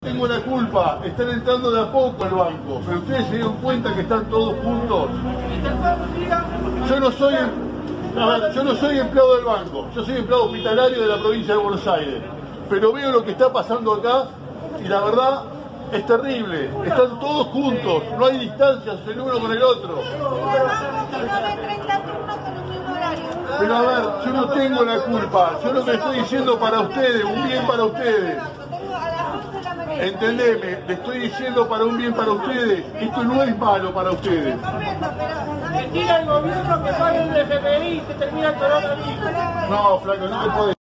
Tengo la culpa, están entrando de a poco al banco, pero ustedes se dieron cuenta que están todos juntos. Yo no soy, ver, yo no soy empleado del banco, yo soy empleado hospitalario de la provincia de Buenos Aires, pero veo lo que está pasando acá y la verdad es terrible, están todos juntos, no hay distancias el uno con el otro. Pero a ver, yo no tengo la culpa, yo lo que estoy diciendo para ustedes, un bien para ustedes. Entendeme, le estoy diciendo para un bien para ustedes, esto no es malo para ustedes. Decir al gobierno que pague el y se termina el coronavirus. No, flaco, no te puedes.